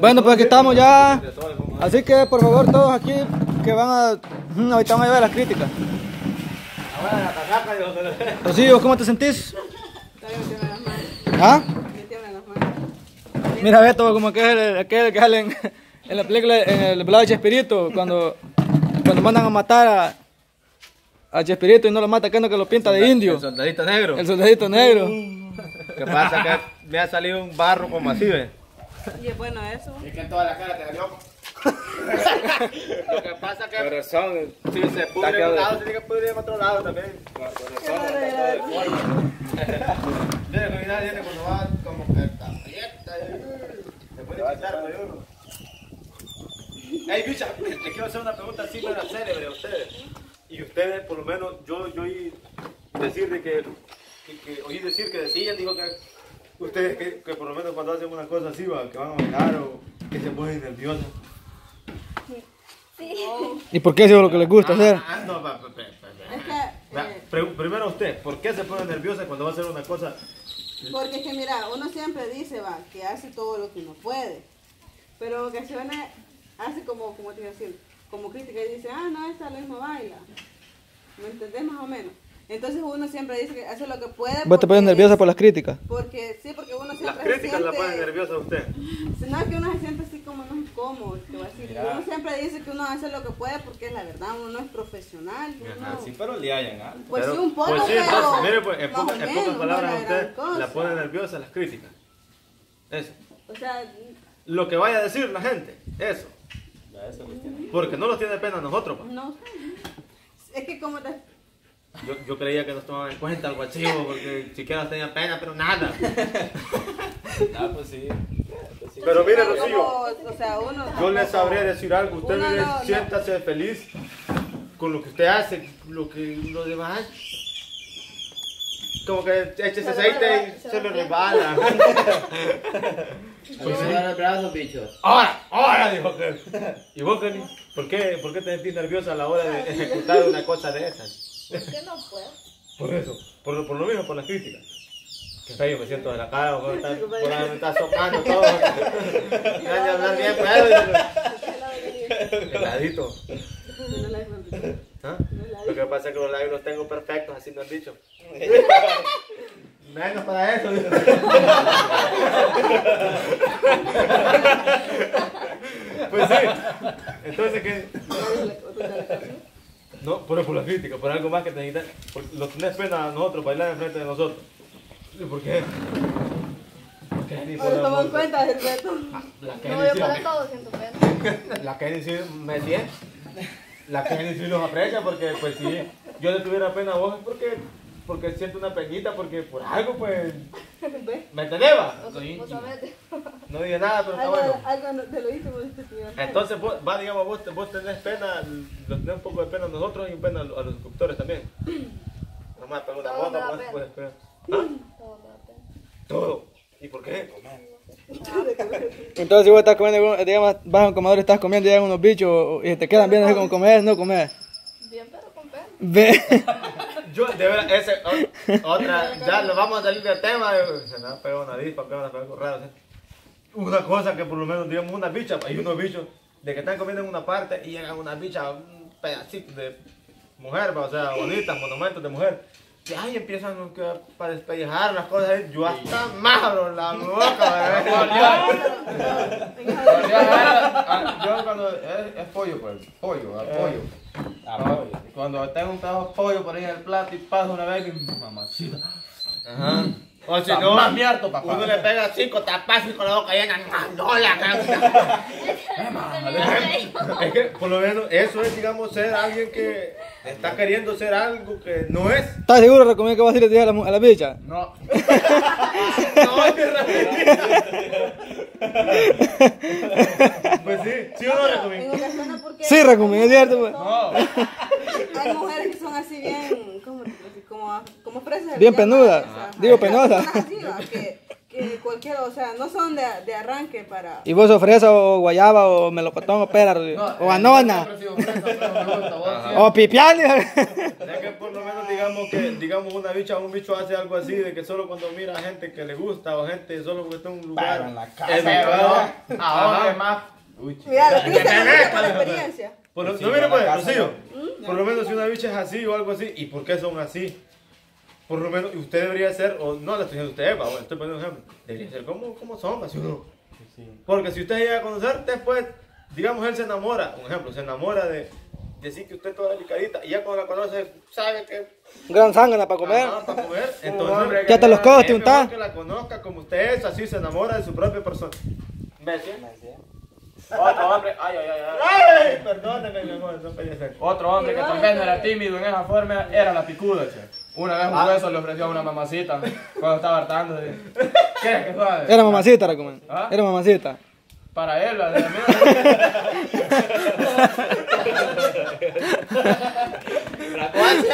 Bueno, pues aquí estamos ya. Así que por favor todos aquí que van a... Mm, Ahorita van a llevar las críticas. Rocío, ¿cómo te sentís? ¿Ah? Mira Beto, como que es el, aquel que sale en, en la película, en el pelado de Chespirito, cuando, cuando mandan a matar a, a Chespirito y no lo mata, que no que lo pinta de indio. El soldadito negro. El soldadito negro. Que pasa que me ha salido un barro como así, ¿ves? Y es bueno eso. Es que en toda la cara te salió. Lo que pasa que. Corazón. Si se pudre en un lado, se tiene que pudrir en otro lado también. Mira, cuidado, viene cuando va como que está aprieta. Se puede quitar por uno. Ey, bicha, les quiero hacer una pregunta así para célebre a ustedes. Y ustedes, por lo menos, yo, yo oí decir de que, que, que oí decir que decían, dijo que ustedes que, que por lo menos cuando hacen una cosa así, va, que van a bailar o que se ponen nerviosas. ¿Y por qué eso es lo que les gusta hacer? Ah, ah, no, va, va, eh, primero usted, ¿por qué se pone nerviosa cuando va a hacer una cosa? porque es que mira, uno siempre dice, va, que hace todo lo que uno puede. Pero ocasiones hace como, como te iba a decir, como crítica y dice, ah, no, esta lo mismo baila. ¿Me entendés más o menos? Entonces uno siempre dice que hace lo que puede. Vos te pones nerviosa por las críticas. Porque, sí, porque uno siempre Las se críticas la siente- ponen nerviosa a usted. No es que uno se siente así como no te voy a decir. Uno siempre dice que uno hace lo que puede porque es la verdad, uno no es profesional. uno- pero le hayan algo. Pues Pero- sí, un poco, pues sí, pero entonces, mire, pues, en, o en menos, pocas no palabras la a usted cosa. la pone nerviosa las críticas. Eso. O sea, Lo que vaya a decir la gente, eso. Porque no nos tiene pena a nosotros. pa. no sé. Es que como te... Yo, yo creía que nos tomaban en cuenta algo archivo porque siquiera tenía pena, pero nada. Ah, pues sí. Pero mire, Rocío, O sea, uno... yo le sabré decir algo. Usted Uno mire, no- no- siéntase feliz con lo que usted hace, lo que los demás. Como que eches aceite y se le resbala. Pues se dan el brazo, bicho. Ahora, ahora, dijo que. ¿Y vos, Kenny? ¿Por qué, ¿Por qué te sentís nerviosa a la hora de ejecutar una cosa de esas? Porque no puedo. Por eso, por, por lo mismo, por las críticas. Qué feo, me siento de la cara, por por ahí me está socando todo. Me van a hablar bien, pero. Heladito. ¿Ah? Lo que pasa es que los labios los tengo perfectos, así me han dicho. Menos para eso. pues sí. Entonces, ¿qué? No, por, por la crítica, por algo más que te necesitas. Porque lo tenés pena a nosotros, bailar enfrente de nosotros. ¿Y por qué? El tomo en cuenta del reto. La No, Kenny yo para todo siento pena. la Kenny sí me tiene. La Kenny sí los aprecia porque, pues sí, yo le tuviera pena a vos es porque, porque siento una peñita, porque por algo, pues. ¿me entendés? Vos, vos. No dije nada, pero está Algo, bueno. algo no- te lo vos iba a hacer. Entonces, vos, va, digamos, vos, vos tenés pena, lo tenés un poco de pena a nosotros y un pena a los, a los conductores también. Nomás pega una bota, pues, pues. ¿Ah? Todo me da pena. Todo. ¿Y por qué? Entonces si vos estás comiendo, digamos, vas a un comedor y estás comiendo y llegan unos bichos y te quedan viendo así como comer, no comer. Bien, pero con pena. Ve. Yo, de verdad, ese, o- otra, ya nos vamos a salir del tema, eh, se me ha pegado una dispa, me van a pegar algo raro. Una cosa que por lo menos, digamos, una bicha, hay unos bichos de que están comiendo en una parte y llegan unas bichas, un pedacito de mujer, o sea, bonitas, monumentos de mujer. Y ahí empiezan a despellejar las cosas, yo hasta magro la boca, Yo cuando es, es pollo, pues, pollo, pollo. A pollo. Cuando tengo un pedazo de pollo por ahí en el plato y paso una vez y mamacita. Ajá. O si no, más mierto, papá. uno le pega cinco tapazos y con la boca llena, no la cabeza. Es que por lo menos eso es, digamos, ser alguien que está queriendo ser algo que no es. ¿Estás seguro, recomiendo que vas a ir a tirar a la, a la bicha? No. No, es que Pues sí, sí o no En recomiendo. ocasiones porque... Sí, recomiendo, es cierto, pues. No. Hay mujeres que son así bien, ¿cómo? Como, como fresas. Bien penudas. o sea, Digo, penosas. que, que cualquiera, o sea, no son de, de arranque para... ¿Y vos sos fresa o guayaba o melocotón o pera o No, anona siempre he sido fresa, pero me gusta, vos o pipián? Es que por lo menos, digamos, que, digamos una bicha o un bicho hace algo así, de que solo cuando mira a gente que le gusta o gente solo porque está en un lugar. Pero en la casa. educado, Pero ahora es más. Uy. Mira, lo que por la experiencia. Por lo, Sí, no, mire pues, la Rocío, ¿Mm? por lo menos si una bicha es así o algo así, ¿y por qué son así? Por lo menos, y usted debería ser, o no le estoy diciendo a usted, va, estoy poniendo un ejemplo, debería ser como, como son, así uno. Porque si usted llega a conocer, después, digamos, él se enamora, un ejemplo, se enamora de decir que usted es toda delicadita, y ya cuando la conoce, sabe que Gran sangre para comer. Ajá, para comer, hombre entonces, Ya te los codos es te untás. que la conozca como usted es, así se enamora de su propia persona. ¿Ves? Otro hombre, ay, ay, ay, ay. Ay, perdóneme, mi amor, no hacer. Otro hombre que no era tímido en esa forma era la picuda, che. Una vez un beso le ofreció a una mamacita cuando estaba hartando. de- ¿Quieres que suave? Era mamacita, era como. ¿Ah? Era mamacita. Para él, la de la mía.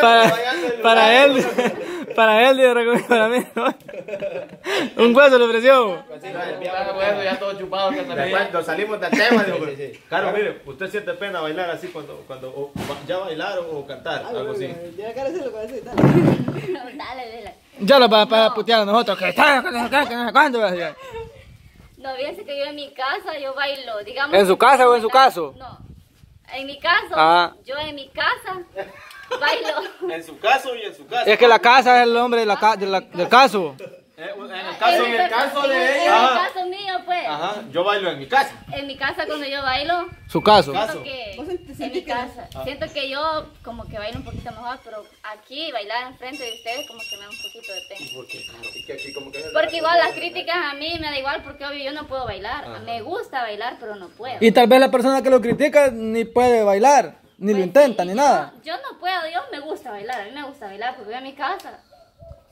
Para, para él, para él, Racomen, para mí. ¿no? Un hueso le ofreció. ya todo chupado nos salimos del tema, digo, Claro, mire, usted siente pena bailar así cuando, cuando o ya bailar o, cantar, Ay, algo así. Ya cara se lo dale. Dale, dale. Ya lo para, para putear a nosotros. Que está, que no sé qué, que no sé cuándo. No, fíjense que yo en mi casa yo bailo, digamos. ¿En su casa o en su caso? No. En mi caso, Ah. yo en mi casa bailo. En su caso y en su casa. Es que la casa es el hombre de la, ca- de la- del caso. Eh, en el caso, en en el caso de En ella. el caso mío, pues. Ajá, yo bailo en mi casa. En mi casa cuando yo bailo, Su caso. Caso. siento que ¿Vos te en mi casa, siento que yo como que bailo un poquito mejor, pero aquí bailar enfrente de ustedes como que me da un poquito de pena. Porque, claro, y que aquí como que... Porque igual las críticas a mí me da igual porque obvio yo no puedo bailar. Me gusta bailar, pero no puedo. Y tal vez la persona que lo critica ni puede bailar, ni lo Pues intenta, sí, ni yo- nada. Yo no puedo, yo me gusta bailar, a mí me gusta bailar porque voy a mi casa.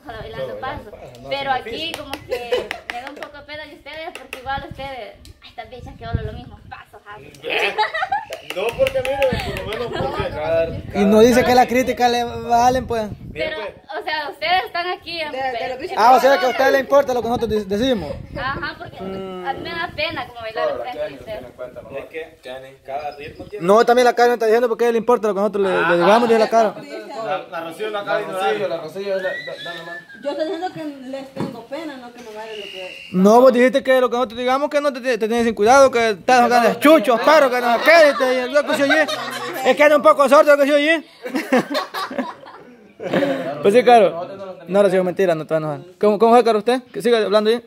Solo bailando paso. Pero aquí como que me da un poco de pena de ustedes porque igual ustedes, estas bichas que hablan los mismos pasos. No, porque mire, por lo menos porque... Y no dice que la crítica le valen, pues. O sea, ustedes están aquí en, De-. Ah, o sea que a usted le importa lo que nosotros de- decimos. Ajá, porque a mí me da pena como bailar enfrente de ustedes. Es que cada ritmo tiene... No, también la cara está diciendo porque a él le importa lo que nosotros le, le digamos de la cara. La, la Rocío la Rocío, mano. Yo estoy diciendo que les tengo pena, no que me vale lo que... No, vos dijiste que lo que nosotros digamos que no te, te tienes sin cuidado, que estás jugando chuchos, perros, que no y y lo que se oye. Es que era un poco sordo lo que se oye. Pues sí, claro. No, no, sí, mentira, no te vas a enojar. ¿Cómo, cómo fue, caro, usted? Que siga hablando ahí.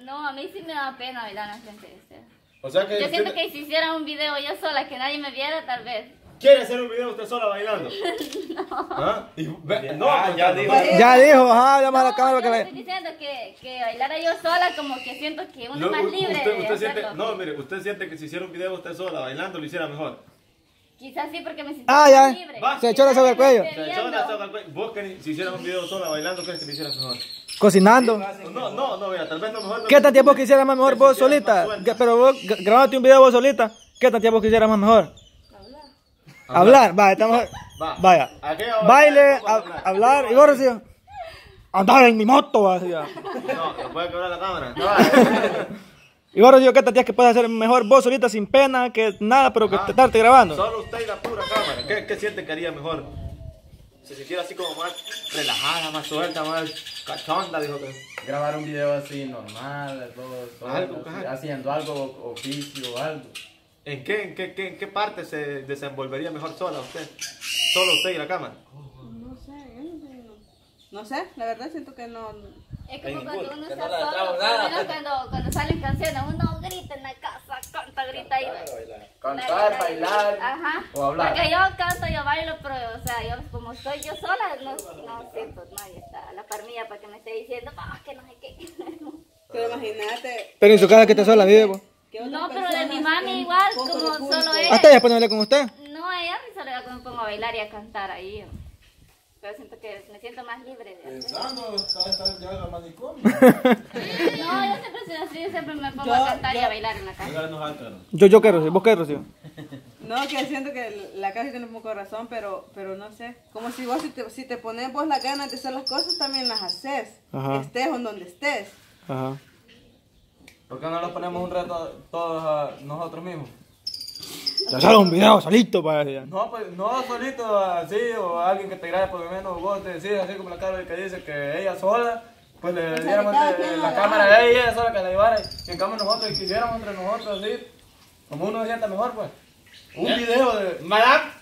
No, a mí sí me da pena bailar enfrente de ustedes. O sea que Yo siento usted que si hiciera un video yo sola, que nadie me viera, tal vez. quiere hacer un video usted sola bailando. ¿Ah? Y, ve- no, ya dijo. Ya dijo, ajá, llama a la No, cámara yo que la... estoy diciendo que, que bailara yo sola, como que siento que uno No, es más libre usted, de usted siente, no, mire, usted siente que si hiciera un video usted sola bailando lo hiciera mejor. Quizás sí, porque me siento Ah, ya. libre. Va. Se echó la soga al cuello. Se echó la viendo. soga al cuello. Vos que si hicieras un video sola bailando, ¿crees que lo hicieras mejor? Cocinando. No, no, no, mira, tal vez no mejor. ¿Qué tan tiempo quisieras más mejor vos solita? Pero vos gra- grabándote un video vos solita, ¿qué tan tiempo quisieras más mejor? Hablar, vaya, estamos... Va. Vaya. Baile, bailar, ¿cómo va a hab- hablar? hablar, y vos Rocío. Andar en mi moto, va, así. No, se puede quebrar la cámara. Y vos Rocío, ¿qué tantías que puedes hacer mejor vos solita sin pena, que nada, pero que Ajá. te estarte grabando? Solo usted y la pura cámara. ¿Qué, qué siente que haría mejor? Se sintiera así como más relajada, más suelta, más cachonda, dijo que. Grabar un video así normal, todo, todo, Algo, así, haciendo algo, oficio, algo. ¿En qué, en qué, qué, en qué parte se desenvolvería mejor sola usted? Solo usted y la cámara. No sé, yo no sé, no. No sé, la verdad siento que no... Es como cuando uno está no solo, nada. menos cuando, cuando salen canciones, uno grita en la casa, canta, grita ahí. Cantar, bailar Ajá. o hablar. Porque yo canto, yo bailo, pero, o sea, yo como estoy yo sola, no, no siento, nadie está a la par mía para que me esté diciendo, "Ah, que no sé qué. Pero imagínate... Pero en su casa que está sola, vive, otras No, pero de mi mami igual, como solo ella. Hasta ella puede hablar con usted. No, ella me solo cuando me pongo a bailar y a cantar ahí. Siento más libre de hacer. No, yo siempre soy así, siempre me pongo Yo- a cantar y a bailar en la casa. Yo, yo Rocío, vos qué, Rocío. No, que siento que la casa tiene un poco de razón, pero, pero no sé. Como si vos, si te, si te pones vos las ganas de hacer las cosas, también las haces. Ajá. Estés o donde estés. Ajá. ¿Por qué no nos ponemos un reto todos a nosotros mismos? Sale un video solito para decir. No, pues no solito así, o alguien que te grabe por lo menos vos te decís, así como la cara que dice que ella sola, pues le diéramos la la cámara a ella, ella sola que la llevara, y en cambio nosotros y quisiéramos entre nosotros así, como uno se sienta mejor, pues. Un video de. Madame,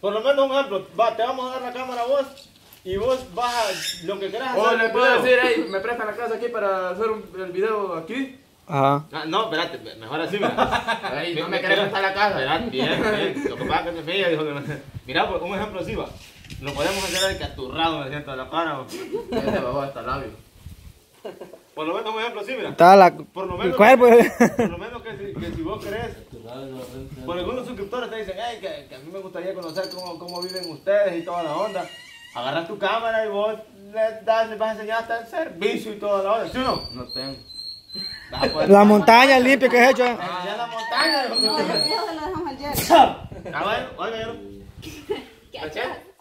por lo menos un ejemplo, va, te vamos a dar la cámara a vos y vos vas a lo que quieras O hacer. le en puedo decir, hey, me prestan la casa aquí para hacer un, el video aquí. Ajá. Ah, no, espérate, mejor así, mira. No me querés prestar la casa. Espérate, bien, bien. Lo que pasa es que se fija, dijo que no. Mira, pues un ejemplo así va. Lo podemos hacer el caturrado, me siento a la cara. Este babón está labio. Por lo menos un ejemplo así, mira. Está la, Por lo el menos, cuerpo. por lo menos que, si, que si vos querés, por algunos suscriptores te dicen, hey, que, que a mí me gustaría conocer cómo, cómo viven ustedes y toda la onda. Agarras tu cámara y vos les, das, les vas a enseñar hasta el servicio y toda la onda, ¿sí o no? No tengo. A La montaña limpia que has hecho. eh. enseñar la montaña. No, el se lo dejamos al Jerry. Ah, bueno, oiga, yo.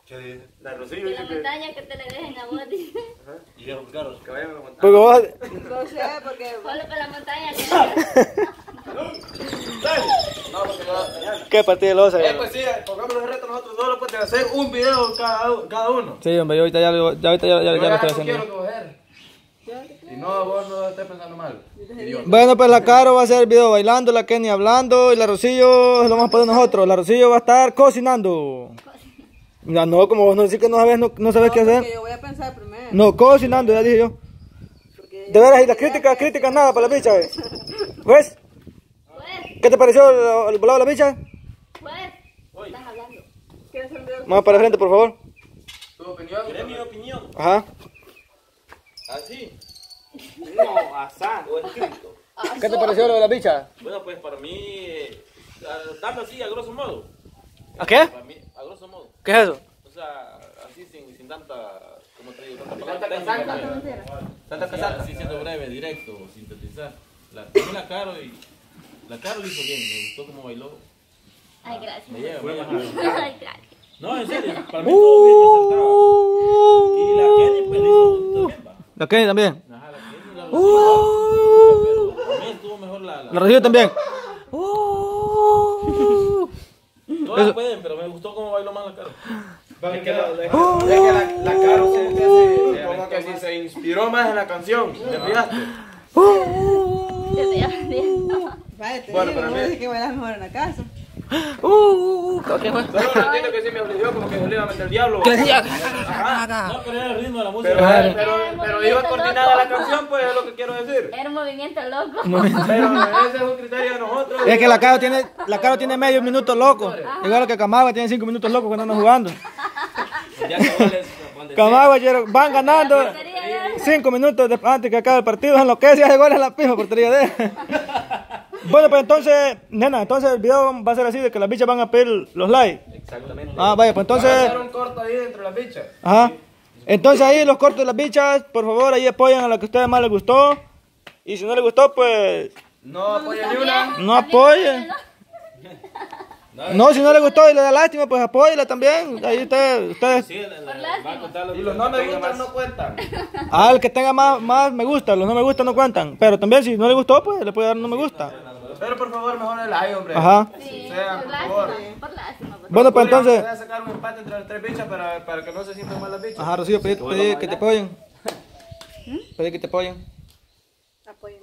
¿Qué. La Rocío la que... montaña que te le dejen a vos. Y los carros, que vayan a la montaña. Porque vos. No sé, porque Solo para la montaña que No, porque yo... ¿Qué partida de losa? Eh, pues sí, pongamos el reto nosotros dos, pues de hacer un video cada, cada uno. Sí, hombre, yo ahorita ya, lo- ya, ahorita ya, ya, Yo ya lo ya estoy no quiero haciendo. que vos eres. Y no, vos no estés pensando mal. Idiota. Bueno, pues la Caro va a hacer el video bailando, la Kenny hablando y la Rocío lo vamos a poner nosotros. La Rocío va a estar cocinando. Ya no, como vos no decís que no sabes, no, no sabes qué hacer. yo voy a pensar primero. No, cocinando, ya dije yo. Porque De veras, y las críticas, críticas nada para la bicha, ¿ves? ¿Ves? Pues, ¿Qué te pareció el, el volado de la bicha? pues, estás hablando. ¿Quieres hacer un video? Más para el frente, por favor. ¿Tu opinión? ¿Querés mi opinión? Ajá. Así. No, asá. O escrito. ¿Qué te pareció lo de la bicha? Bueno, pues para mí, eh, dando así a grosso modo. ¿A qué? Para mí, a grosso modo. ¿Qué es eso? O sea, así sin, sin tanta, como te digo, tanta palabra técnica. casaca. Tanta Así, casaca. así siendo breve, directo, sintetizar. La, la Caro y... La Caro lo hizo bien, me gustó cómo bailó. Ay, gracias. Me lleva, me lleva. Ay, gracias. No, en serio, para mí todo bien acertado. Y la Kenny pues le hizo bien, va. La Kenny también. Ajá, la la Rocío, pero para mí estuvo mejor la... la La Rocío también. Todas pueden, pero me gustó cómo bailó más la Caro. Es que, la, es que la, la Caro se, se- se- como que si se inspiró más en la canción. ¿Te fijaste? Te estoy hablando. Vaya, te Bueno, digo, pero vos a mí- decís que bailas mejor en la casa. Uh, ¿Qué fue? Solo un ratito que sí me obligó como que se le iba a meter el diablo. No, pero era el ritmo de la música. Pero, Claro. pero, pero iba coordinada la canción, pues es lo que quiero decir. Era un movimiento loco. Pero ese es un criterio de nosotros. Es que la Caro tiene, la Caro tiene medio minuto loco. Igual que Camagua tiene cinco minutos loco cuando andan jugando. Camagua van ganando cinco minutos de- antes que acabe el partido. En lo que se hace gol en la misma portería de él. Bueno, pues entonces, nena, entonces el video va a ser así, de que las bichas van a pedir los likes. Exactamente. Ah, vaya, pues Vamos a entonces, hacer un corto ahí dentro de las bichas. ajá. Entonces ahí los cortos de las bichas, por favor, ahí apoyan a la que a ustedes más les gustó. Y si no les gustó, pues No apoya ni una. no apoyen. No, si no les gustó y le da lástima, pues apóyela también. Ahí ustedes, ustedes, Sí, a Y los no me gustan no cuentan. al que tenga más, más me gusta, los no me gusta no cuentan. Pero también si no le gustó, pues le puede dar no me gusta. Pero por favor, mejor el like, hombre. Ajá. Sí, Sea, por lástima. Por lástima. por- Bueno, pues entonces, tratar de sacar un empate entre las tres bichas para, para que no se sientan mal las bichas. ajá, Rocío, pedí, pedí que te apoyen. Pedí que te apoyen. Apoyen.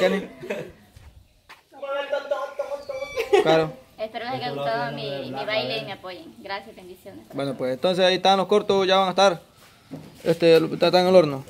Kenny. Claro. Espero les haya gustado mi, mi baile y me apoyen. Gracias, bendiciones. Bueno, pues entonces ahí están los cortos, ya van a estar. Este, están en el horno.